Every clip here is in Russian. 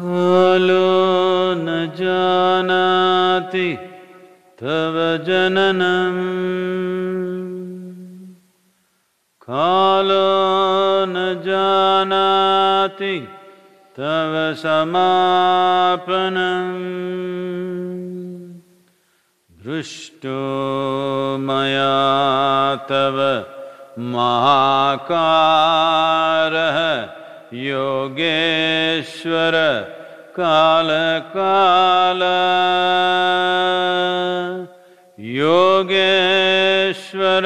कालो न जानाति तव जननम्। कालो न जानाति तव समापनम्। दृष्टो मया तव महाकारः। योगेश्वर कालकाल योगेश्वर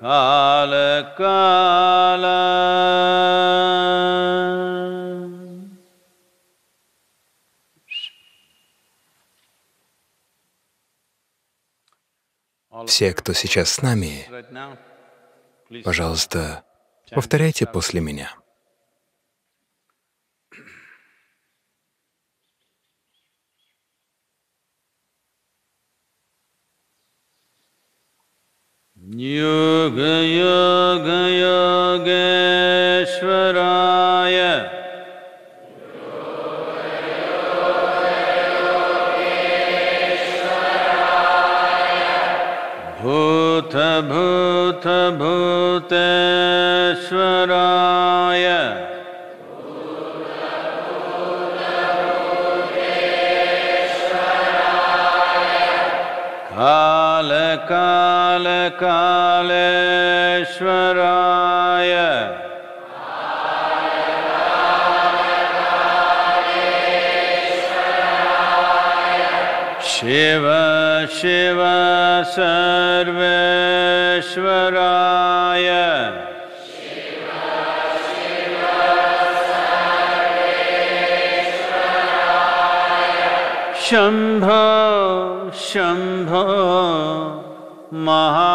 कालकाल Все, кто сейчас с нами, пожалуйста, повторяйте после меня. योगयोगयोगेश्वराय भूतभूतभूतेश्वराय कालेश्वराय शिव शिव सर्वेश्वराय। शम्भो शम्भो महादेवाय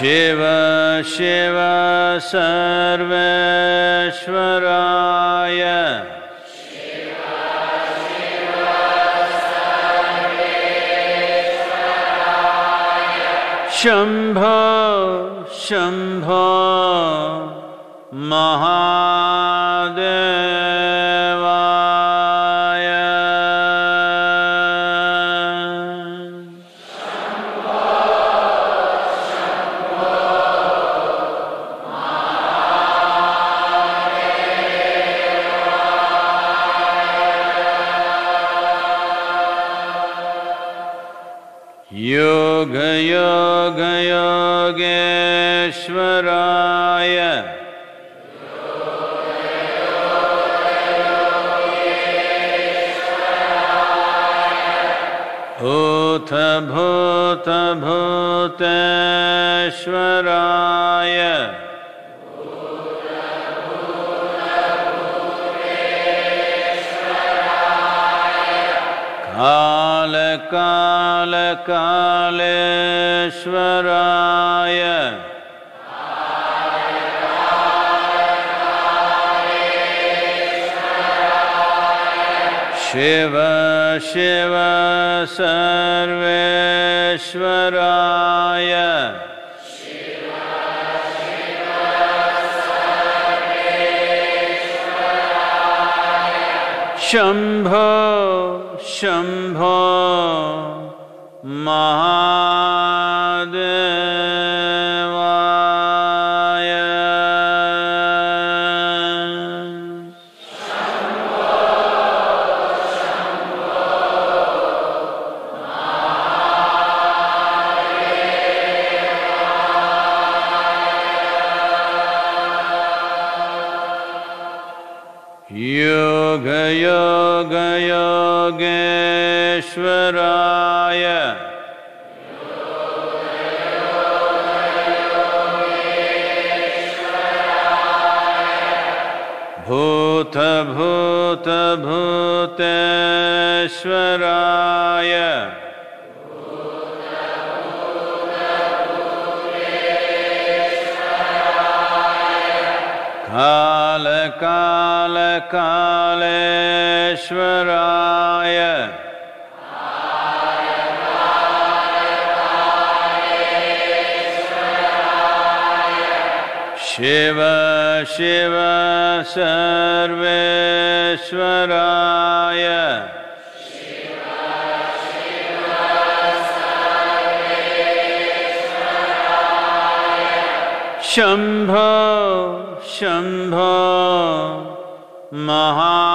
शिव शिव सर्वेश्वराय। शम्भो शम्भो महादेवाय भूतेश्वराय। काल काल कालेश्वरा शिव शिव सर्वेश्वराय। शम्भो शम्भो महादेवाय भूतभूतभूतेश्वराय कालकालकालेश्वराय शिव शिव सर्वेश्वराय शम्भो शम्भो महादेवाय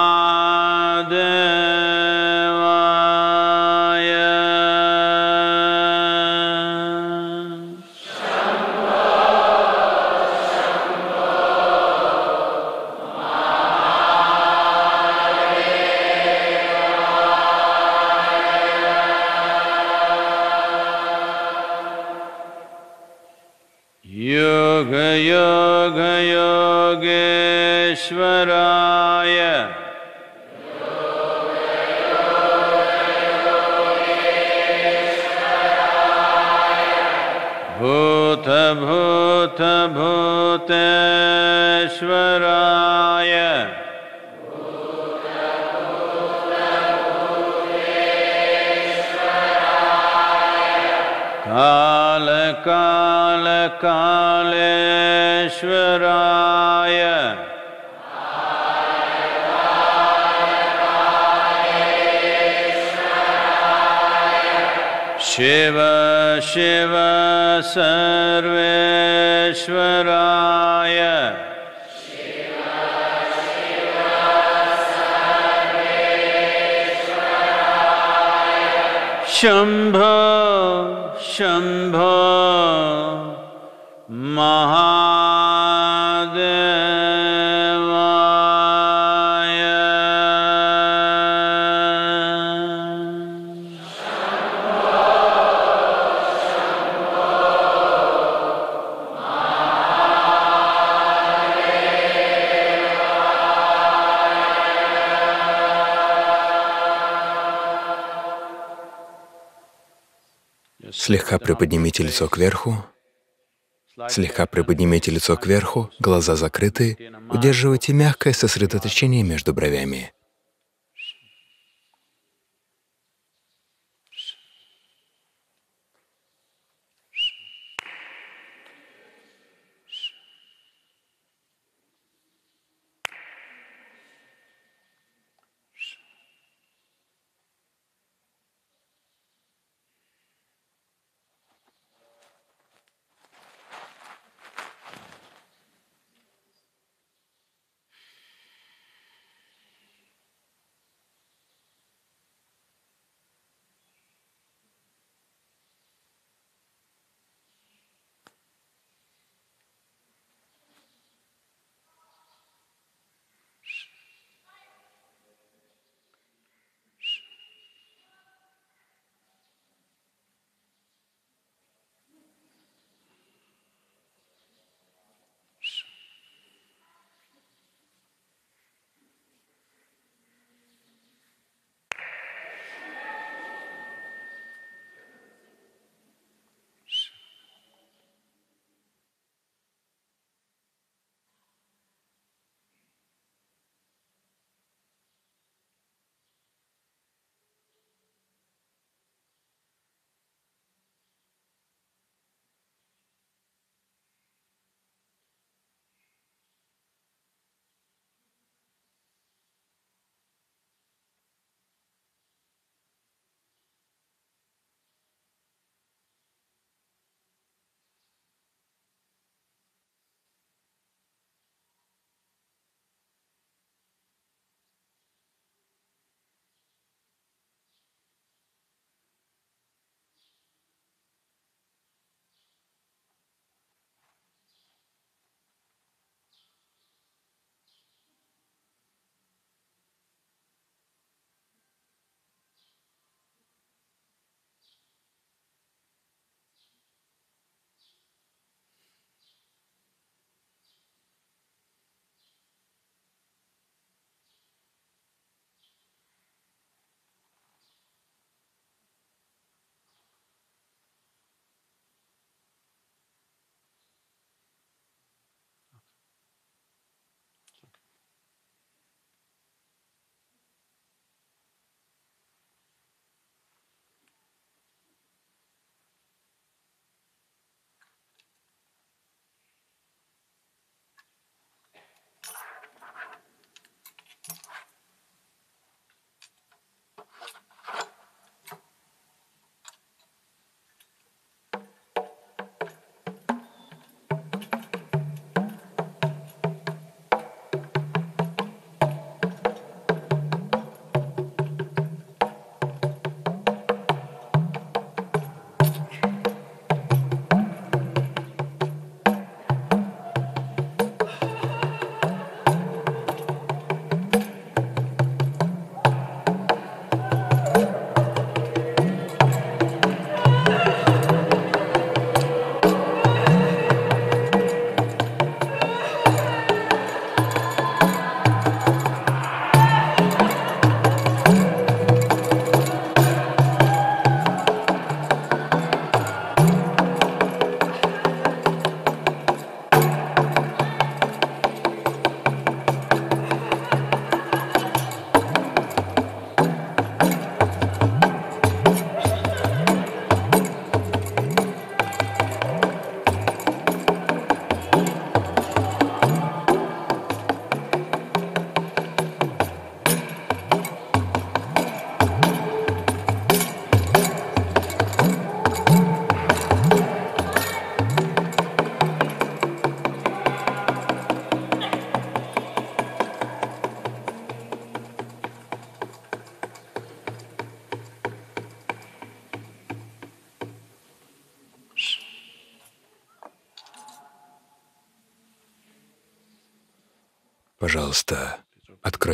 भूतभूतभूतेश्वराय कालकालकालेश्वराय शिव शिव सर्वेश्वराय शम्भो शम्भो महादेवाय Слегка приподнимите лицо кверху, слегка приподнимите лицо кверху, глаза закрыты, удерживайте мягкое сосредоточение между бровями.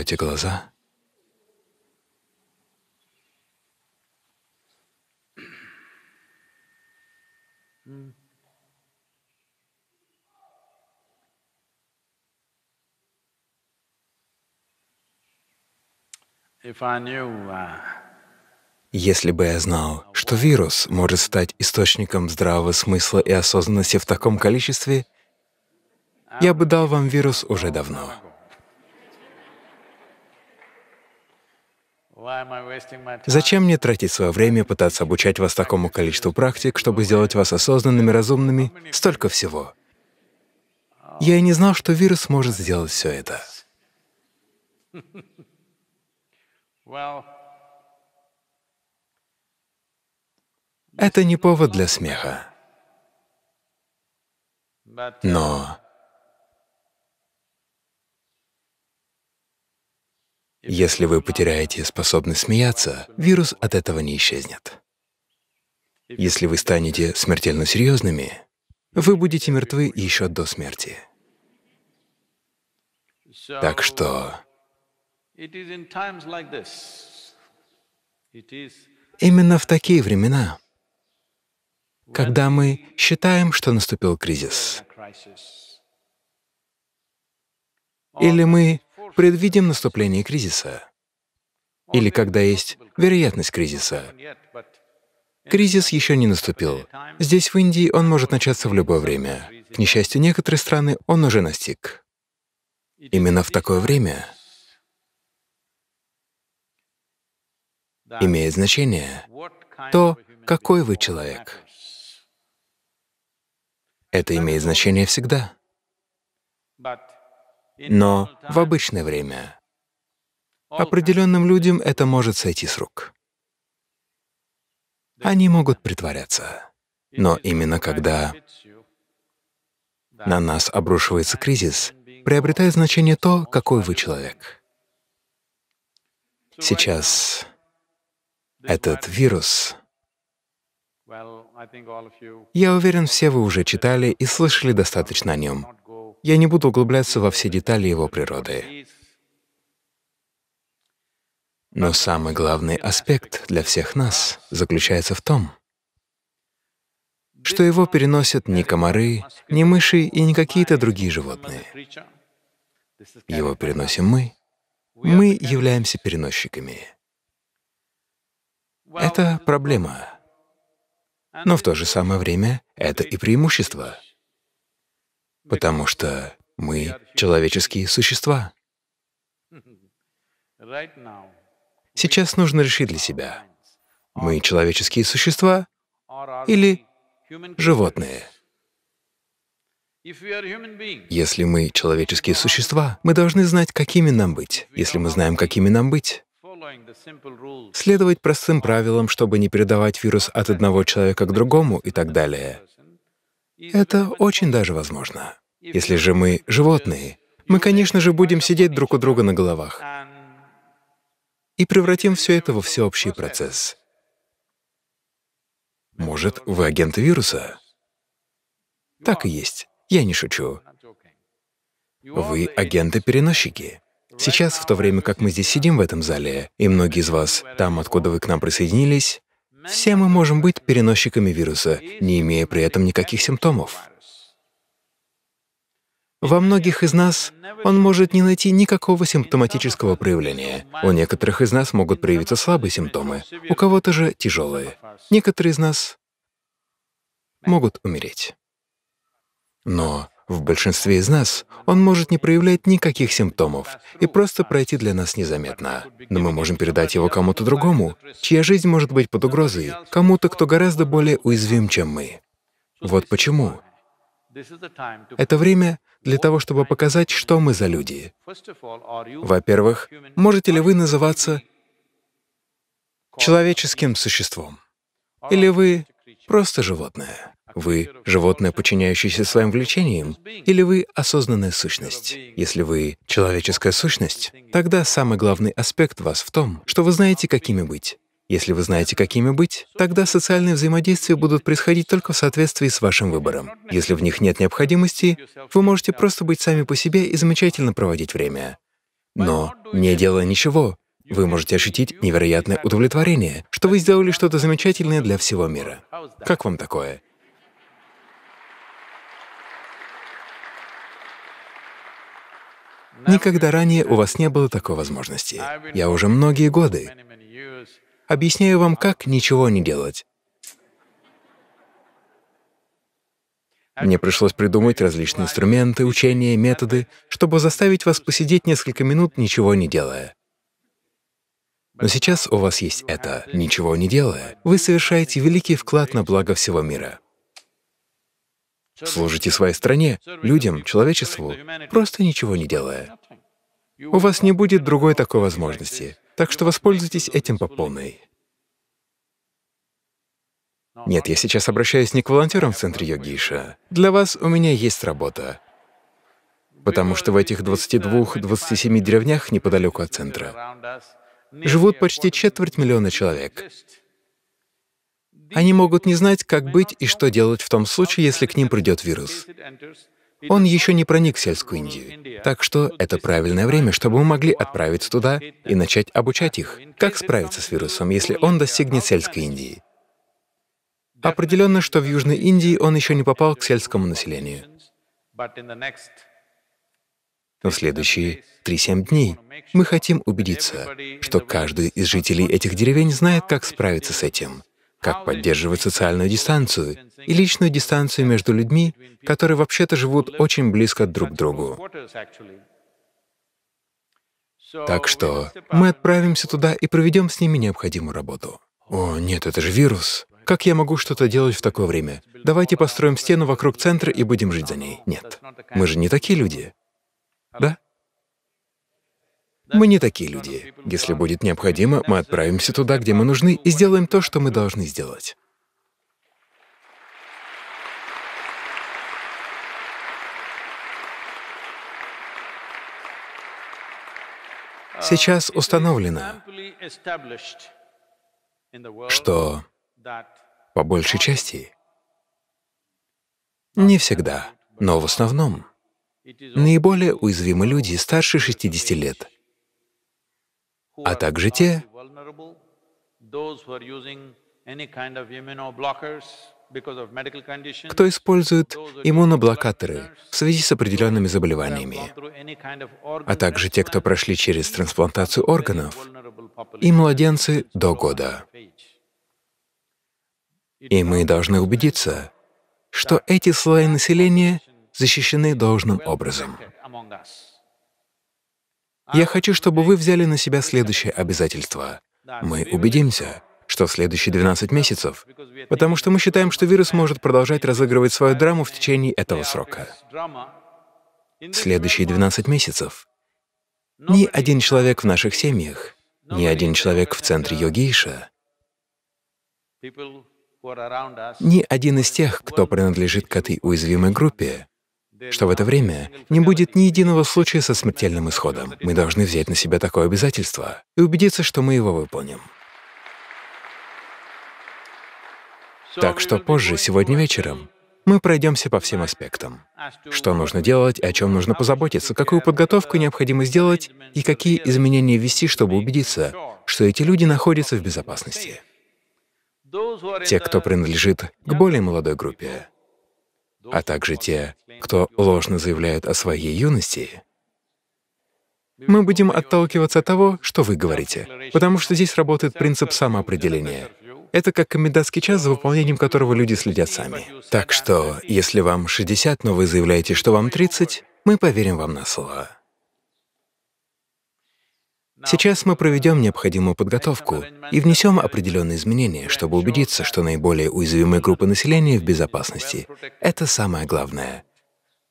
Откройте глаза. Uh, Если бы я знал, что вирус может стать источником здравого смысла и осознанности в таком количестве, я бы дал вам вирус уже давно. Зачем мне тратить свое время пытаться обучать вас такому количеству практик, чтобы сделать вас осознанными, разумными? Столько всего. Я и не знал, что вирус может сделать все это. Это не повод для смеха. Но если вы потеряете способность смеяться, вирус от этого не исчезнет. Если вы станете смертельно серьезными, вы будете мертвы еще до смерти. Так что именно в такие времена, когда мы считаем, что наступил кризис, или мы предвидим наступление кризиса, или когда есть вероятность кризиса. Кризис еще не наступил. Здесь, в Индии, он может начаться в любое время. К несчастью, некоторые страны он уже настиг. Именно в такое время имеет значение то, какой вы человек. Это имеет значение всегда. Но в обычное время определенным людям это может сойти с рук. Они могут притворяться. Но именно когда на нас обрушивается кризис, приобретает значение то, какой вы человек. Сейчас этот вирус, я уверен, все вы уже читали и слышали достаточно о нем. Я не буду углубляться во все детали его природы. Но самый главный аспект для всех нас заключается в том, что его переносят не комары, не мыши и не какие-то другие животные. Его переносим мы. Мы являемся переносчиками. Это проблема. Но в то же самое время это и преимущество, потому что мы — человеческие существа. Сейчас нужно решить для себя, мы — человеческие существа или животные. Если мы — человеческие существа, мы должны знать, какими нам быть. Если мы знаем, какими нам быть, следовать простым правилам, чтобы не передавать вирус от одного человека к другому и так далее, это очень даже возможно. Если же мы — животные, мы, конечно же, будем сидеть друг у друга на головах и превратим все это во всеобщий процесс. Может, вы агент вируса? Так и есть. Я не шучу. Вы агенты-переносчики. Сейчас, в то время как мы здесь сидим в этом зале, и многие из вас там, откуда вы к нам присоединились, все мы можем быть переносчиками вируса, не имея при этом никаких симптомов. Во многих из нас он может не найти никакого симптоматического проявления. У некоторых из нас могут проявиться слабые симптомы, у кого-то же тяжелые. Некоторые из нас могут умереть. Но в большинстве из нас он может не проявлять никаких симптомов и просто пройти для нас незаметно. Но мы можем передать его кому-то другому, чья жизнь может быть под угрозой, кому-то, кто гораздо более уязвим, чем мы. Вот почему. Это время для того, чтобы показать, что мы за люди. Во-первых, можете ли вы называться человеческим существом? Или вы просто животное? Вы — животное, подчиняющееся своим влечениям? Или вы — осознанная сущность? Если вы — человеческая сущность, тогда самый главный аспект вас в том, что вы знаете, какими быть. Если вы знаете, какими быть, тогда социальные взаимодействия будут происходить только в соответствии с вашим выбором. Если в них нет необходимости, вы можете просто быть сами по себе и замечательно проводить время. Но, не делая ничего, вы можете ощутить невероятное удовлетворение, что вы сделали что-то замечательное для всего мира. Как вам такое? Никогда ранее у вас не было такой возможности. Я уже многие годы объясняю вам, как ничего не делать. Мне пришлось придумать различные инструменты, учения, методы, чтобы заставить вас посидеть несколько минут, ничего не делая. Но сейчас у вас есть это, ничего не делая. Вы совершаете великий вклад на благо всего мира. Служите своей стране, людям, человечеству, просто ничего не делая. У вас не будет другой такой возможности, так что воспользуйтесь этим по полной. Нет, я сейчас обращаюсь не к волонтерам в центре Йогиша. Для вас у меня есть работа. Потому что в этих 22-27 деревнях неподалеку от центра живут почти четверть миллиона человек. Они могут не знать, как быть и что делать в том случае, если к ним придет вирус. Он еще не проник в сельскую Индию. Так что это правильное время, чтобы мы могли отправиться туда и начать обучать их, как справиться с вирусом, если он достигнет сельской Индии. Определенно, что в Южной Индии он еще не попал к сельскому населению. Но в следующие 3-7 дней мы хотим убедиться, что каждый из жителей этих деревень знает, как справиться с этим как поддерживать социальную дистанцию и личную дистанцию между людьми, которые вообще-то живут очень близко друг к другу. Так что мы отправимся туда и проведем с ними необходимую работу. О, нет, это же вирус. Как я могу что-то делать в такое время? Давайте построим стену вокруг центра и будем жить за ней. Нет, мы же не такие люди. Да? Мы не такие люди. Если будет необходимо, мы отправимся туда, где мы нужны, и сделаем то, что мы должны сделать. Сейчас установлено, что по большей части, не всегда, но в основном, наиболее уязвимы люди старше 60 лет, а также те, кто использует иммуноблокаторы в связи с определенными заболеваниями, а также те, кто прошли через трансплантацию органов, и младенцы до года. И мы должны убедиться, что эти слои населения защищены должным образом. Я хочу, чтобы вы взяли на себя следующее обязательство. Мы убедимся, что в следующие 12 месяцев, потому что мы считаем, что вирус может продолжать разыгрывать свою драму в течение этого срока. Следующие 12 месяцев ни один человек в наших семьях, ни один человек в центре йогиша, ни один из тех, кто принадлежит к этой уязвимой группе, что в это время не будет ни единого случая со смертельным исходом. Мы должны взять на себя такое обязательство и убедиться, что мы его выполним. Так что позже, сегодня вечером, мы пройдемся по всем аспектам. Что нужно делать, о чем нужно позаботиться, какую подготовку необходимо сделать и какие изменения ввести, чтобы убедиться, что эти люди находятся в безопасности. Те, кто принадлежит к более молодой группе, а также те, кто ложно заявляют о своей юности, мы будем отталкиваться от того, что вы говорите, потому что здесь работает принцип самоопределения. Это как комендантский час, за выполнением которого люди следят сами. Так что, если вам 60, но вы заявляете, что вам 30, мы поверим вам на слово. Сейчас мы проведем необходимую подготовку и внесем определенные изменения, чтобы убедиться, что наиболее уязвимые группы населения в безопасности. Это самое главное.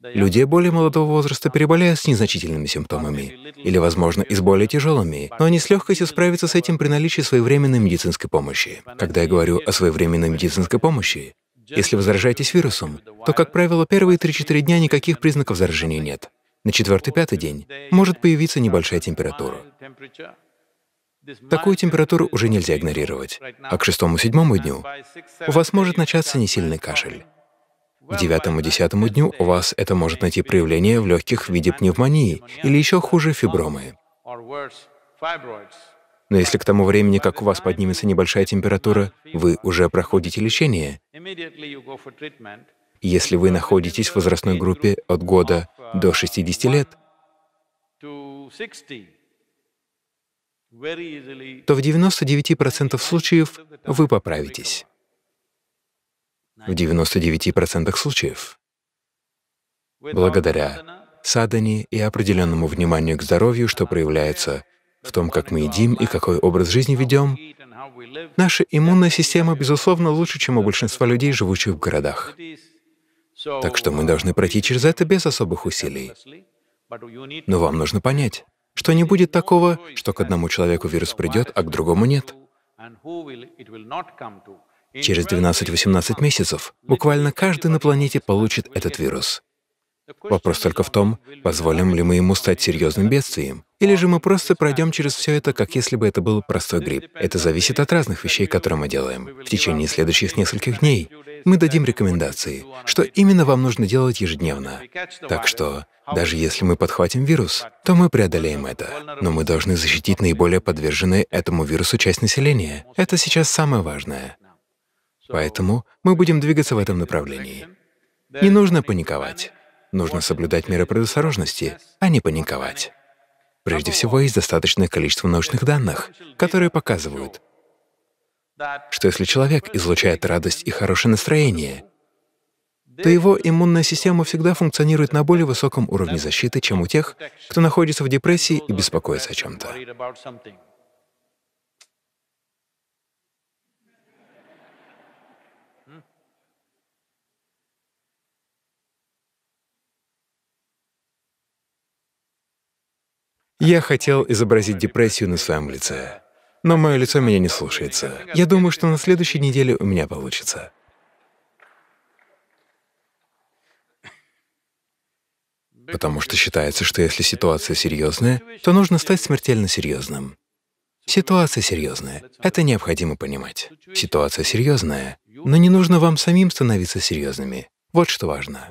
Люди более молодого возраста переболеют с незначительными симптомами или, возможно, и с более тяжелыми, но они с легкостью справятся с этим при наличии своевременной медицинской помощи. Когда я говорю о своевременной медицинской помощи, если вы заражаетесь вирусом, то, как правило, первые 3-4 дня никаких признаков заражения нет. На четвертый-пятый день может появиться небольшая температура. Такую температуру уже нельзя игнорировать. А к шестому-седьмому дню у вас может начаться несильный кашель. К девятому десятому дню у вас это может найти проявление в легких в виде пневмонии или еще хуже фибромы. Но если к тому времени, как у вас поднимется небольшая температура, вы уже проходите лечение, если вы находитесь в возрастной группе от года до 60 лет, то в 99% случаев вы поправитесь. В 99% случаев. Благодаря садане и определенному вниманию к здоровью, что проявляется в том, как мы едим и какой образ жизни ведем, наша иммунная система, безусловно, лучше, чем у большинства людей, живущих в городах. Так что мы должны пройти через это без особых усилий. Но вам нужно понять, что не будет такого, что к одному человеку вирус придет, а к другому нет. Через 12-18 месяцев буквально каждый на планете получит этот вирус. Вопрос только в том, позволим ли мы ему стать серьезным бедствием, или же мы просто пройдем через все это, как если бы это был простой грипп. Это зависит от разных вещей, которые мы делаем. В течение следующих нескольких дней мы дадим рекомендации, что именно вам нужно делать ежедневно. Так что, даже если мы подхватим вирус, то мы преодолеем это. Но мы должны защитить наиболее подверженные этому вирусу часть населения. Это сейчас самое важное. Поэтому мы будем двигаться в этом направлении. Не нужно паниковать. Нужно соблюдать меры предосторожности, а не паниковать. Прежде всего, есть достаточное количество научных данных, которые показывают, что если человек излучает радость и хорошее настроение, то его иммунная система всегда функционирует на более высоком уровне защиты, чем у тех, кто находится в депрессии и беспокоится о чем-то. Я хотел изобразить депрессию на своем лице, но мое лицо меня не слушается. Я думаю, что на следующей неделе у меня получится. Потому что считается, что если ситуация серьезная, то нужно стать смертельно серьезным. Ситуация серьезная. Это необходимо понимать. Ситуация серьезная, но не нужно вам самим становиться серьезными. Вот что важно.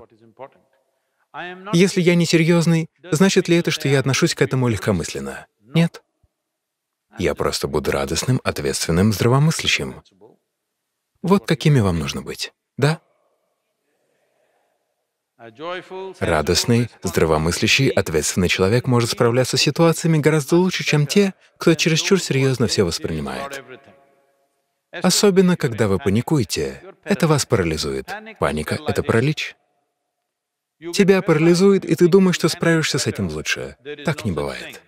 Если я не серьезный, значит ли это, что я отношусь к этому легкомысленно? Нет. Я просто буду радостным, ответственным, здравомыслящим. Вот какими вам нужно быть, да? Радостный, здравомыслящий, ответственный человек может справляться с ситуациями гораздо лучше, чем те, кто чересчур серьезно все воспринимает. Особенно, когда вы паникуете. Это вас парализует. Паника — это паралич. Тебя парализует, и ты думаешь, что справишься с этим лучше. Так не бывает.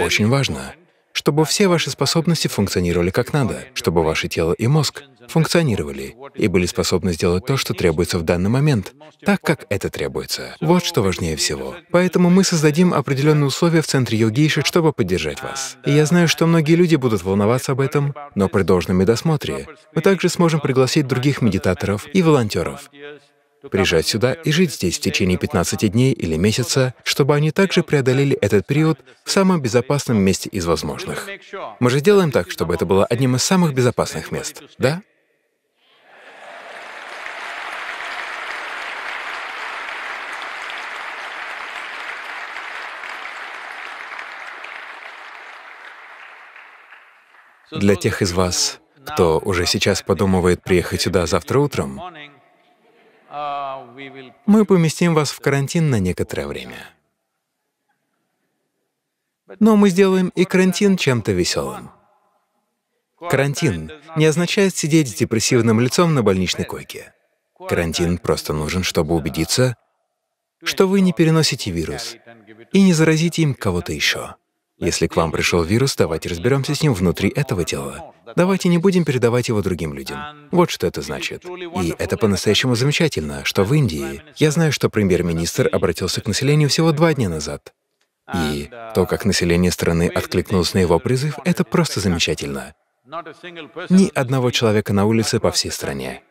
Очень важно, чтобы все ваши способности функционировали как надо, чтобы ваше тело и мозг функционировали и были способны сделать то, что требуется в данный момент, так, как это требуется. Вот что важнее всего. Поэтому мы создадим определенные условия в центре йогейши, чтобы поддержать вас. И я знаю, что многие люди будут волноваться об этом, но при должном медосмотре мы также сможем пригласить других медитаторов и волонтеров, приезжать сюда и жить здесь в течение 15 дней или месяца, чтобы они также преодолели этот период в самом безопасном месте из возможных. Мы же сделаем так, чтобы это было одним из самых безопасных мест, да? Для тех из вас, кто уже сейчас подумывает приехать сюда завтра утром, мы поместим вас в карантин на некоторое время. Но мы сделаем и карантин чем-то веселым. Карантин не означает сидеть с депрессивным лицом на больничной койке. Карантин просто нужен, чтобы убедиться, что вы не переносите вирус и не заразите им кого-то еще. Если к вам пришел вирус, давайте разберемся с ним внутри этого тела. Давайте не будем передавать его другим людям. Вот что это значит. И это по-настоящему замечательно, что в Индии, я знаю, что премьер-министр обратился к населению всего два дня назад. И то, как население страны откликнулось на его призыв, это просто замечательно. Ни одного человека на улице по всей стране.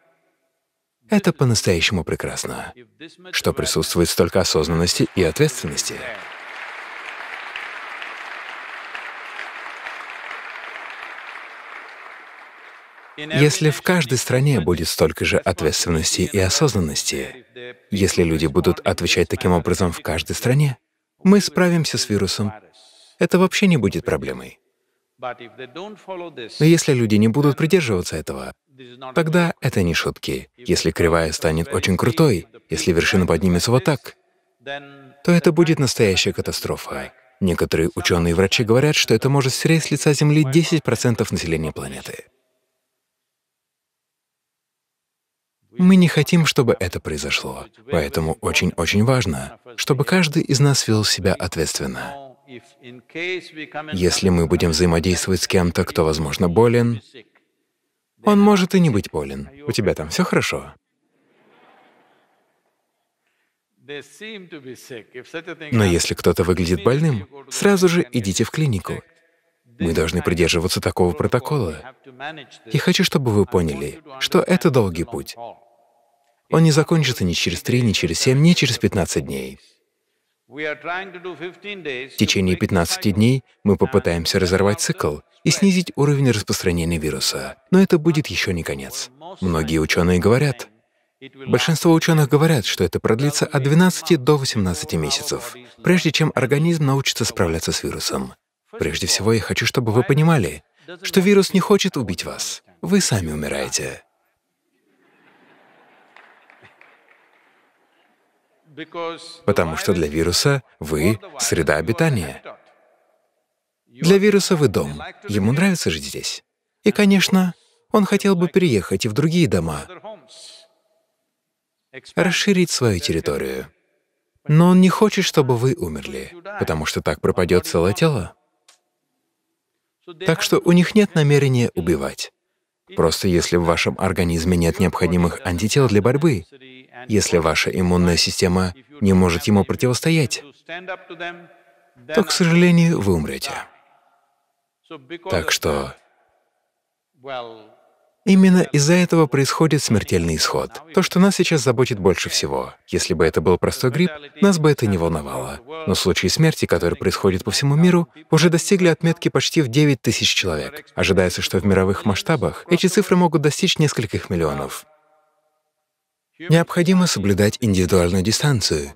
Это по-настоящему прекрасно, что присутствует столько осознанности и ответственности. Если в каждой стране будет столько же ответственности и осознанности, если люди будут отвечать таким образом в каждой стране, мы справимся с вирусом. Это вообще не будет проблемой. Но если люди не будут придерживаться этого, тогда это не шутки. Если кривая станет очень крутой, если вершина поднимется вот так, то это будет настоящая катастрофа. Некоторые ученые и врачи говорят, что это может стереть с лица Земли 10% населения планеты. Мы не хотим, чтобы это произошло, поэтому очень-очень важно, чтобы каждый из нас вел себя ответственно. Если мы будем взаимодействовать с кем-то, кто, возможно, болен, он может и не быть болен. У тебя там все хорошо? Но если кто-то выглядит больным, сразу же идите в клинику. Мы должны придерживаться такого протокола. Я хочу, чтобы вы поняли, что это долгий путь. Он не закончится ни через три, ни через семь, ни через 15 дней. В течение 15 дней мы попытаемся разорвать цикл и снизить уровень распространения вируса. Но это будет еще не конец. Многие ученые говорят, большинство ученых говорят, что это продлится от 12 до 18 месяцев, прежде чем организм научится справляться с вирусом. Прежде всего, я хочу, чтобы вы понимали, что вирус не хочет убить вас. Вы сами умираете. Потому что для вируса вы — среда обитания. Для вируса вы — дом. Ему нравится жить здесь. И, конечно, он хотел бы переехать и в другие дома, расширить свою территорию. Но он не хочет, чтобы вы умерли, потому что так пропадет целое тело. Так что у них нет намерения убивать. Просто если в вашем организме нет необходимых антител для борьбы, если ваша иммунная система не может ему противостоять, то, к сожалению, вы умрете. Так что именно из-за этого происходит смертельный исход. То, что нас сейчас заботит больше всего. Если бы это был простой грипп, нас бы это не волновало. Но случаи смерти, которые происходят по всему миру, уже достигли отметки почти в 9 тысяч человек. Ожидается, что в мировых масштабах эти цифры могут достичь нескольких миллионов. Необходимо соблюдать индивидуальную дистанцию,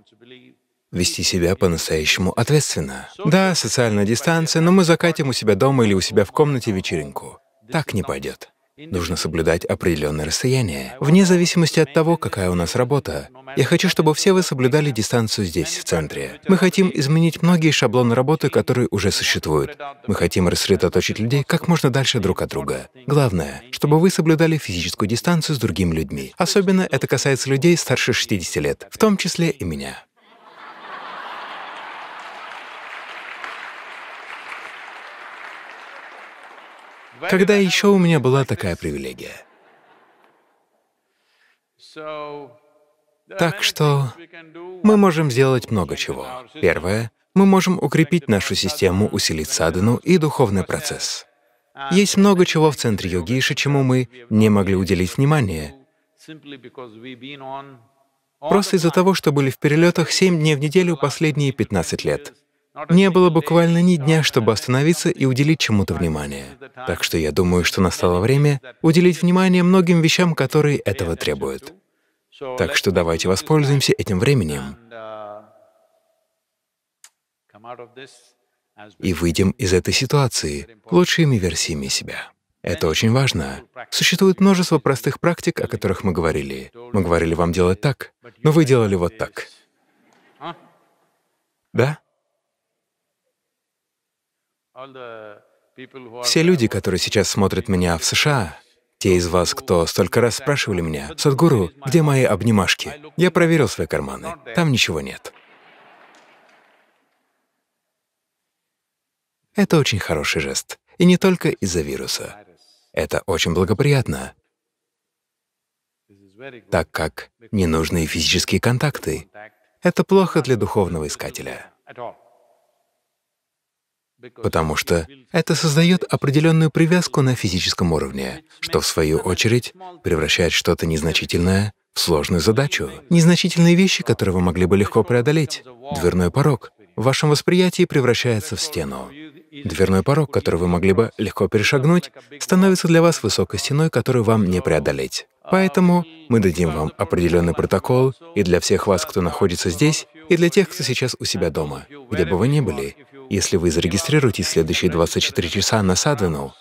вести себя по-настоящему ответственно. Да, социальная дистанция, но мы закатим у себя дома или у себя в комнате вечеринку. Так не пойдет. Нужно соблюдать определенное расстояние, вне зависимости от того, какая у нас работа. Я хочу, чтобы все вы соблюдали дистанцию здесь, в центре. Мы хотим изменить многие шаблоны работы, которые уже существуют. Мы хотим рассредоточить людей как можно дальше друг от друга. Главное, чтобы вы соблюдали физическую дистанцию с другими людьми. Особенно это касается людей старше 60 лет, в том числе и меня. Когда еще у меня была такая привилегия? Так что мы можем сделать много чего. Первое — мы можем укрепить нашу систему, усилить садану и духовный процесс. Есть много чего в центре йогиши, чему мы не могли уделить внимание, просто из-за того, что были в перелетах 7 дней в неделю последние 15 лет. Не было буквально ни дня, чтобы остановиться и уделить чему-то внимание. Так что я думаю, что настало время уделить внимание многим вещам, которые этого требуют. Так что давайте воспользуемся этим временем и выйдем из этой ситуации лучшими версиями себя. Это очень важно. Существует множество простых практик, о которых мы говорили. Мы говорили вам делать так, но вы делали вот так. Да? Все люди, которые сейчас смотрят меня в США, те из вас, кто столько раз спрашивали меня, «Садгуру, где мои обнимашки?» Я проверил свои карманы. Там ничего нет. Это очень хороший жест. И не только из-за вируса. Это очень благоприятно, так как ненужные физические контакты — это плохо для духовного искателя потому что это создает определенную привязку на физическом уровне, что в свою очередь превращает что-то незначительное в сложную задачу. Незначительные вещи, которые вы могли бы легко преодолеть, дверной порог, в вашем восприятии превращается в стену. Дверной порог, который вы могли бы легко перешагнуть, становится для вас высокой стеной, которую вам не преодолеть. Поэтому мы дадим вам определенный протокол и для всех вас, кто находится здесь, и для тех, кто сейчас у себя дома, где бы вы ни были. Если вы зарегистрируете следующие 24 часа на садхану,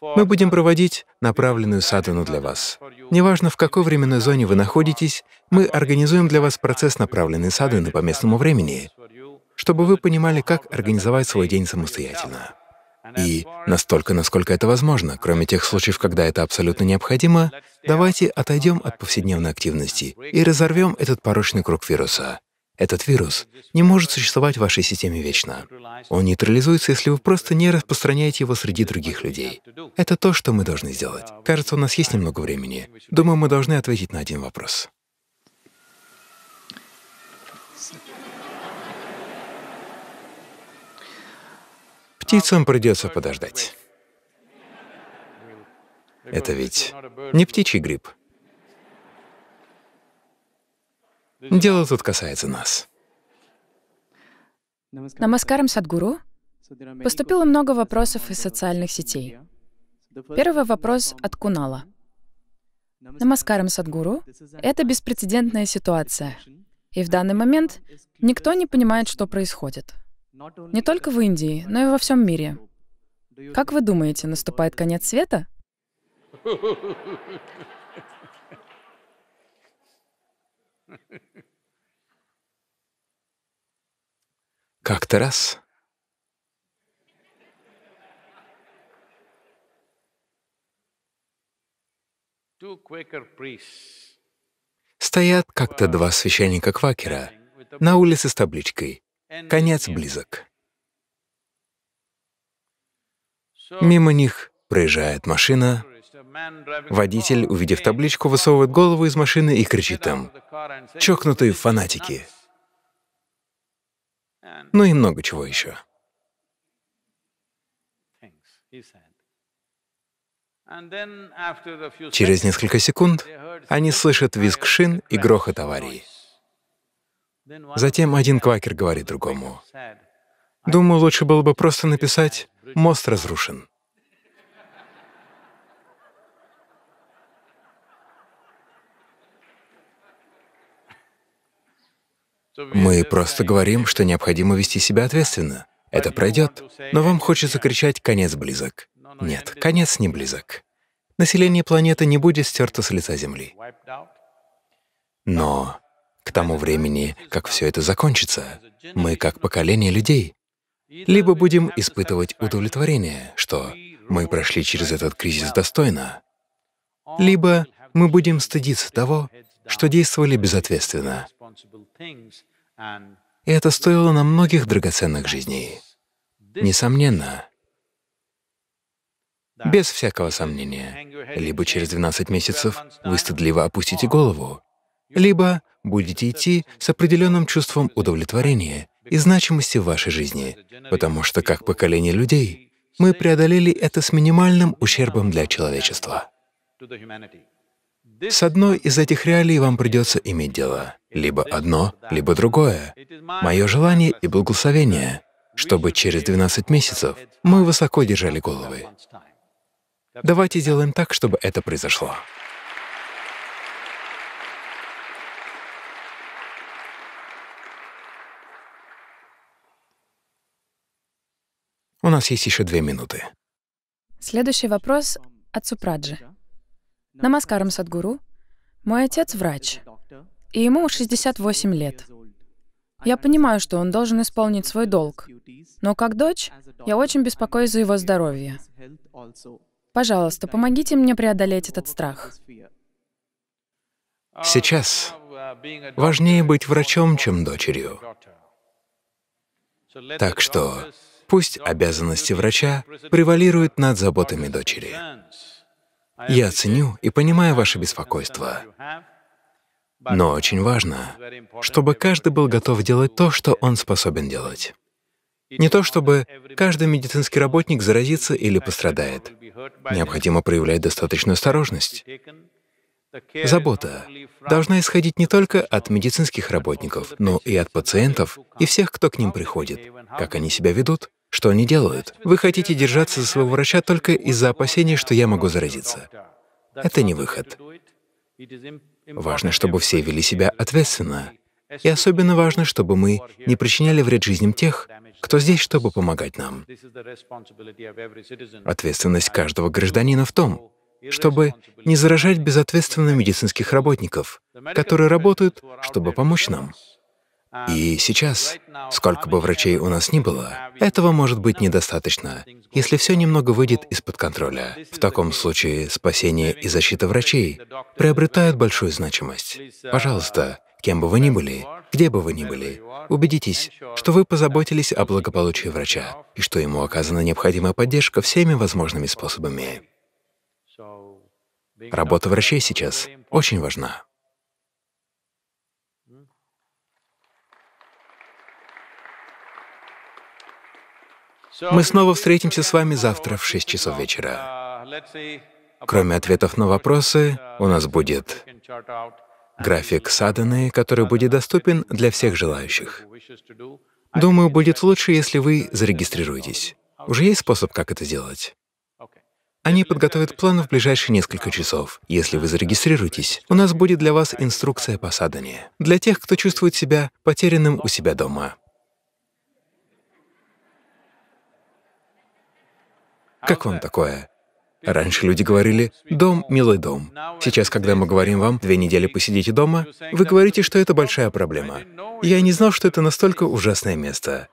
мы будем проводить направленную садхану для вас. Неважно, в какой временной зоне вы находитесь, мы организуем для вас процесс направленной садханы по местному времени, чтобы вы понимали, как организовать свой день самостоятельно. И настолько, насколько это возможно, кроме тех случаев, когда это абсолютно необходимо, давайте отойдем от повседневной активности и разорвем этот порочный круг вируса. Этот вирус не может существовать в вашей системе вечно. Он нейтрализуется, если вы просто не распространяете его среди других людей. Это то, что мы должны сделать. Кажется, у нас есть немного времени. Думаю, мы должны ответить на один вопрос. Птицам придется подождать. Это ведь не птичий грипп. Дело тут касается нас. Намаскарам Садгуру. Поступило много вопросов из социальных сетей. Первый вопрос от Кунала. Намаскарам Садгуру — это беспрецедентная ситуация. И в данный момент никто не понимает, что происходит. Не только в Индии, но и во всем мире. Как вы думаете, наступает конец света? Как-то раз стоят как-то два священника-квакера на улице с табличкой «Конец близок». Мимо них проезжает машина, водитель, увидев табличку, высовывает голову из машины и кричит им «Чокнутые фанатики!» Ну и много чего еще. Через несколько секунд они слышат визг шин и грохот аварии. Затем один квакер говорит другому, «Думаю, лучше было бы просто написать «мост разрушен». Мы просто говорим, что необходимо вести себя ответственно. Это пройдет. Но вам хочется кричать «конец близок». Нет, конец не близок. Население планеты не будет стерто с лица Земли. Но к тому времени, как все это закончится, мы, как поколение людей, либо будем испытывать удовлетворение, что мы прошли через этот кризис достойно, либо мы будем стыдиться того, что действовали безответственно. И это стоило нам многих драгоценных жизней. Несомненно, без всякого сомнения, либо через 12 месяцев вы стыдливо опустите голову, либо будете идти с определенным чувством удовлетворения и значимости в вашей жизни, потому что как поколение людей мы преодолели это с минимальным ущербом для человечества. С одной из этих реалий вам придется иметь дело. Либо одно, либо другое. Мое желание и благословение, чтобы через 12 месяцев мы высоко держали головы. Давайте сделаем так, чтобы это произошло. У нас есть еще две минуты. Следующий вопрос от Супраджи. Намаскарам Садгуру. Мой отец врач, и ему 68 лет. Я понимаю, что он должен исполнить свой долг, но как дочь я очень беспокоюсь за его здоровье. Пожалуйста, помогите мне преодолеть этот страх. Сейчас важнее быть врачом, чем дочерью. Так что пусть обязанности врача превалируют над заботами дочери. Я ценю и понимаю ваше беспокойство. Но очень важно, чтобы каждый был готов делать то, что он способен делать. Не то чтобы каждый медицинский работник заразится или пострадает. Необходимо проявлять достаточную осторожность. Забота должна исходить не только от медицинских работников, но и от пациентов и всех, кто к ним приходит, как они себя ведут, Что они делают? Вы хотите держаться за своего врача только из-за опасений, что я могу заразиться. Это не выход. Важно, чтобы все вели себя ответственно. И особенно важно, чтобы мы не причиняли вред жизням тех, кто здесь, чтобы помогать нам. Ответственность каждого гражданина в том, чтобы не заражать безответственно медицинских работников, которые работают, чтобы помочь нам. И сейчас, сколько бы врачей у нас ни было, этого может быть недостаточно, если все немного выйдет из-под контроля. В таком случае спасение и защита врачей приобретают большую значимость. Пожалуйста, кем бы вы ни были, где бы вы ни были, убедитесь, что вы позаботились о благополучии врача и что ему оказана необходимая поддержка всеми возможными способами. Работа врачей сейчас очень важна. Мы снова встретимся с вами завтра в 6 часов вечера. Кроме ответов на вопросы, у нас будет график саданы, который будет доступен для всех желающих. Думаю, будет лучше, если вы зарегистрируетесь. Уже есть способ, как это сделать? Они подготовят план в ближайшие несколько часов. Если вы зарегистрируетесь, у нас будет для вас инструкция по садане. Для тех, кто чувствует себя потерянным у себя дома. Как вам такое? Раньше люди говорили «дом — милый дом». Сейчас, когда мы говорим вам «две недели посидите дома», вы говорите, что это большая проблема. Я не знал, что это настолько ужасное место.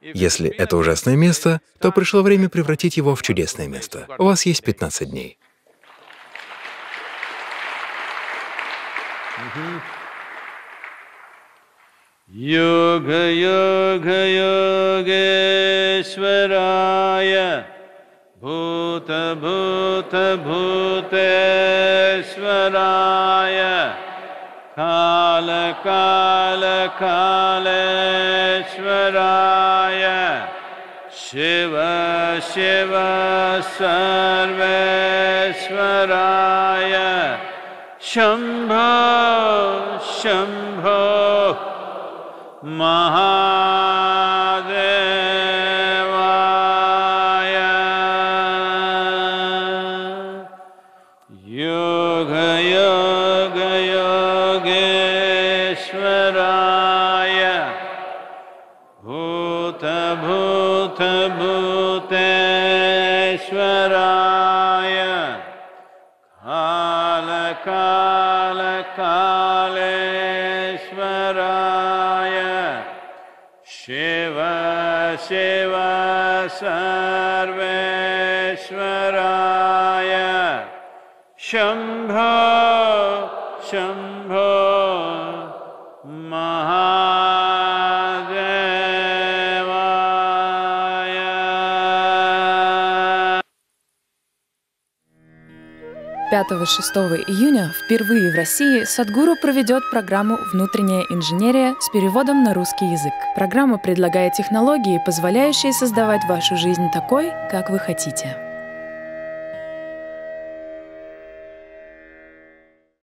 Если это ужасное место, то пришло время превратить его в чудесное место. У вас есть 15 дней. Yoga भूत भूत भूतेश्वराय। काल काल कालेश्वराय। शिव शिव सर्वेश्वराय। शम्भो शम्भो महा सर्वेश्वरा 5-6 июня впервые в России Садгуру проведет программу «Внутренняя инженерия» с переводом на русский язык. Программа предлагает технологии, позволяющие создавать вашу жизнь такой, как вы хотите.